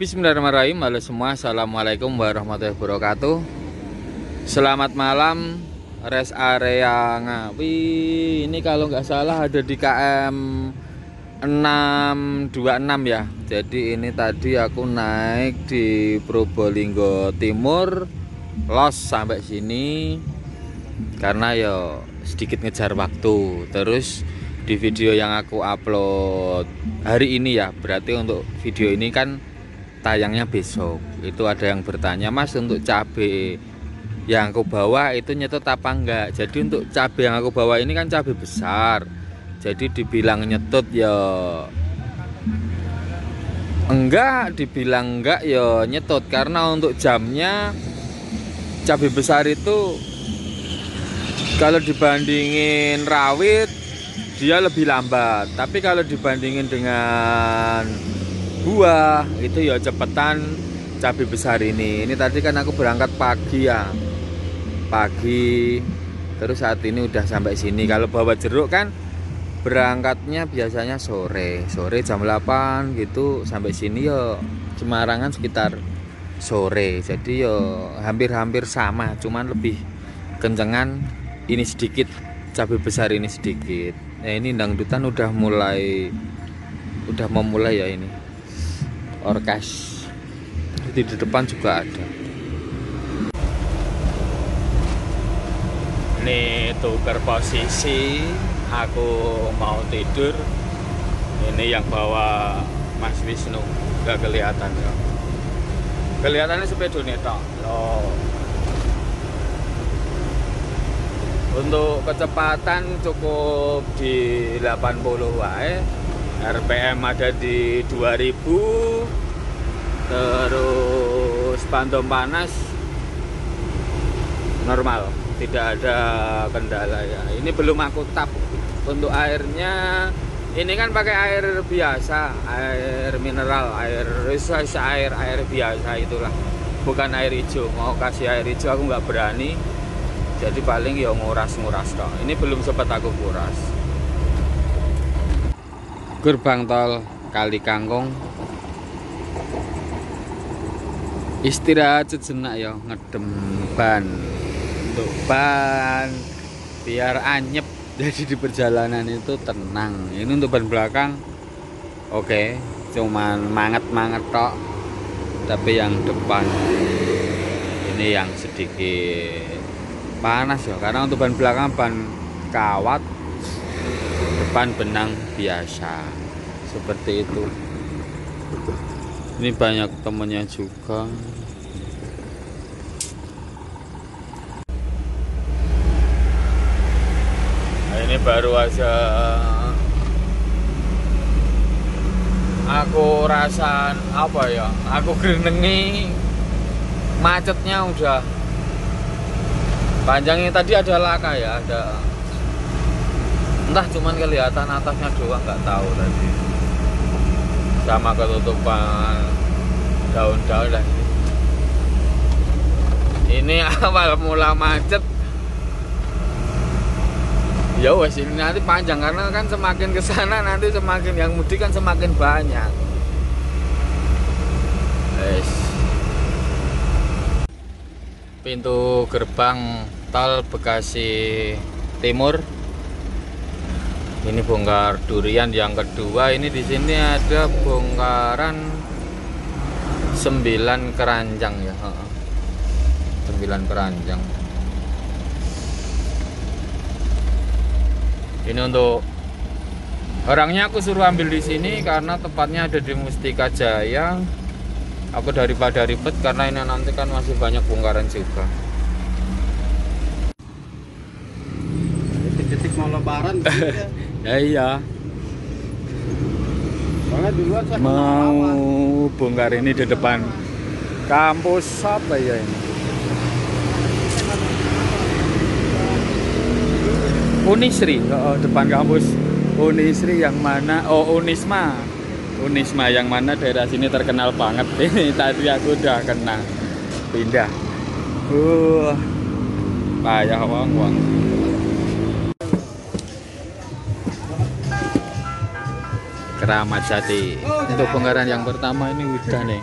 Bismillahirrahmanirrahim. Halo semua Assalamualaikum warahmatullahi wabarakatuh. Selamat malam Rest area Ngawi. Ini kalau nggak salah ada di KM 626 ya. Jadi ini tadi aku naik di Probolinggo Timur Los sampai sini. Karena ya sedikit ngejar waktu. Terus di video yang aku upload hari ini ya berarti untuk video ini kan tayangnya besok. Itu ada yang bertanya mas untuk cabai yang aku bawa itu nyetot apa enggak? Jadi untuk cabai yang aku bawa ini kan cabai besar. Jadi dibilang nyetot ya enggak dibilang enggak ya nyetot. Karena untuk jamnya cabai besar itu kalau dibandingin rawit dia lebih lambat. Tapi kalau dibandingin dengan buah itu ya cepetan cabai besar ini. Ini tadi kan aku berangkat pagi ya. Pagi terus saat ini udah sampai sini. Kalau bawa jeruk kan berangkatnya biasanya sore. Sore jam 8 gitu sampai sini ya Cemarangan sekitar sore. Jadi ya hampir-hampir sama cuman lebih kencengan ini sedikit cabai besar ini sedikit. Nah ini dangdutan udah mulai udah mau mulai ya ini orkes di depan juga ada. Ini tukar posisi aku mau tidur. Ini yang bawa Mas Wisnu gak kelihatan ya. Kelihatannya sepeda nih loh. Untuk kecepatan cukup di 80 wae RPM ada di 2000 terus pantau panas normal tidak ada kendala ya. Ini belum aku tap untuk airnya ini kan pakai air biasa air mineral air air air biasa itulah. Bukan air hijau mau kasih air hijau aku nggak berani jadi paling ya nguras-nguras kok ini belum sempat aku kuras gerbang tol Kali Kangkung istirahat sejenak ya ngedem ban. Untuk ban biar anyep jadi di perjalanan itu tenang. Ini untuk ban belakang oke. Okay. cuman manget-manget tok. Tapi yang depan ini yang sedikit panas ya. Karena untuk ban belakang ban kawat depan benang biasa. Seperti itu. Ini banyak temennya juga. Nah, ini baru aja. Aku rasa apa ya? Aku gerenengi macetnya udah panjangnya tadi ada laka ya ada entah cuman kelihatan atasnya doang nggak tahu tadi. Sama ketutupan daun-daun lah ini awal mula macet. Ya wes ini nanti panjang karena kan semakin ke sana nanti semakin yang mudik kan semakin banyak. Wes. Pintu gerbang tol Bekasi Timur ini bongkar durian yang kedua. Ini di sini ada bongkaran 9 keranjang ya. 9 keranjang. Ini untuk orangnya aku suruh ambil di sini karena tempatnya ada di Mustika Jaya. Aku daripada ribet karena ini nanti kan masih banyak bongkaran juga. Titik-titik mau lebaran ya iya. Mau bongkar ini di depan kampus apa ya ini? Unisri oh, depan kampus. Unisri yang mana? Oh Unisma. Unisma yang mana? Daerah sini terkenal banget. Ini tadi aku udah kena. Pindah. Uh payah wong wong Keramat Jati. Untuk bongkaran yang pertama ini udah nih.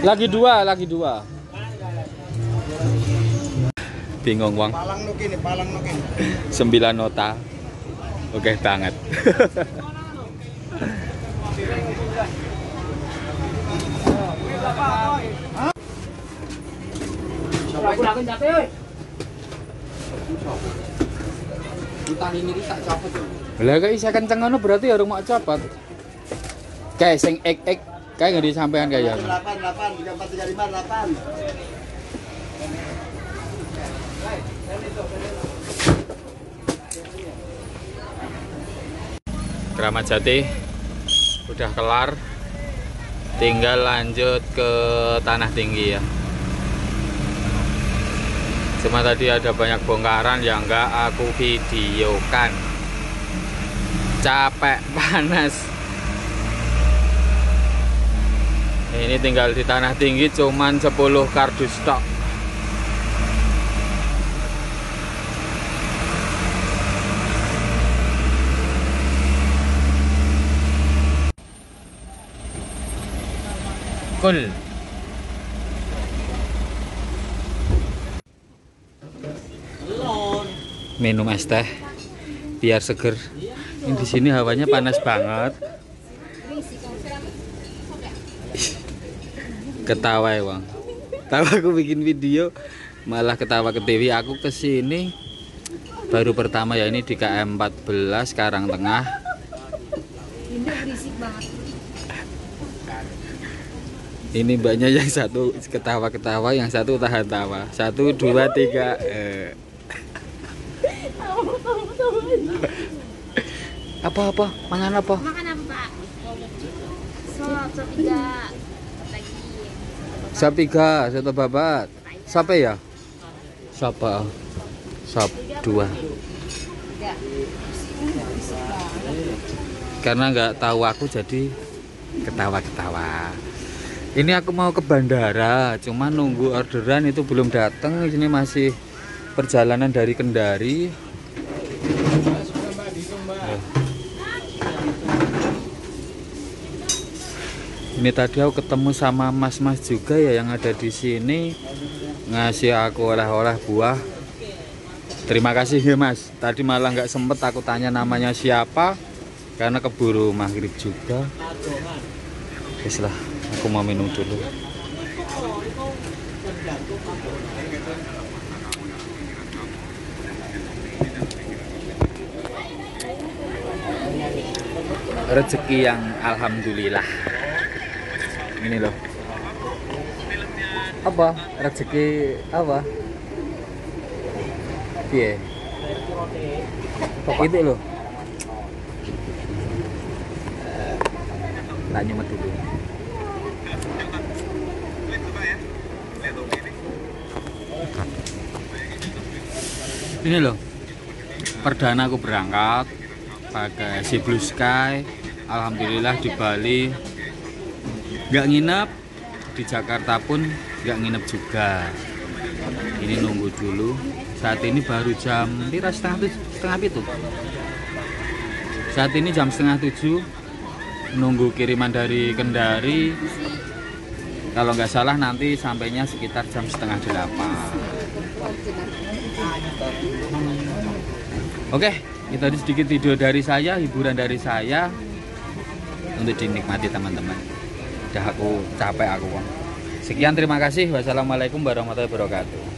Lagi dua, lagi dua. Bingung Wang. Palang nuki nih, palang nuki. Sembilan nota. Oke banget. Utang ini tak copot ya. Lah kayak isa kenceng ngono berarti harus mau copot. Kayak sing ek ek kayak nggak disampaikan kayak 8, 8, 3, 4, 3, 5, 8. Keramat Jati udah kelar tinggal lanjut ke tanah tinggi ya. Cuma tadi ada banyak bongkaran yang nggak aku videokan. Capek panas. Ini tinggal di tanah tinggi cuman 10 kardus stok Cool. Minum es teh biar seger. Ini di sini hawanya panas banget. Ketawa ya, Bang. Tahu aku bikin video malah ketawa ke TV. Aku ke sini baru pertama ya ini di KM 14 Karang Tengah. Ini berisik banget. Ini mbaknya yang satu ketawa-ketawa, yang satu tahan tawa. Satu, dua, tiga. Eh. Apa-apa? Mangan apa? Makan apa, Pak? Sop, sop tiga. Lagi. Sapiga, satu babat. Siapa ya? Siapa? Sop dua. Tiga. Karena nggak tahu aku jadi ketawa-ketawa. Ini aku mau ke bandara, cuma nunggu orderan itu belum datang. Ini masih perjalanan dari Kendari. Ini tadi aku ketemu sama mas-mas juga ya yang ada di sini ngasih aku oleh-oleh buah. Terima kasih ya mas. Tadi malah nggak sempet aku tanya namanya siapa karena keburu maghrib juga. Wes lah, aku mau minum dulu. Rezeki yang alhamdulillah. Ini loh. Apa? Rezeki apa? Iya. Itu loh. Nyemet dulu. Ini loh. Perdana aku berangkat pakai si Blue Sky. Alhamdulillah di Bali nggak nginep di Jakarta pun nggak nginep juga. Ini nunggu dulu. Saat ini baru jam lira setengah tujuh, setengah itu. Saat ini jam setengah tujuh nunggu kiriman dari Kendari kalau nggak salah nanti sampainya sekitar jam setengah delapan. Oke itu tadi sedikit video dari saya hiburan dari saya untuk dinikmati teman-teman. Udah aku capek aku sekian terima kasih. Wassalamualaikum warahmatullahi wabarakatuh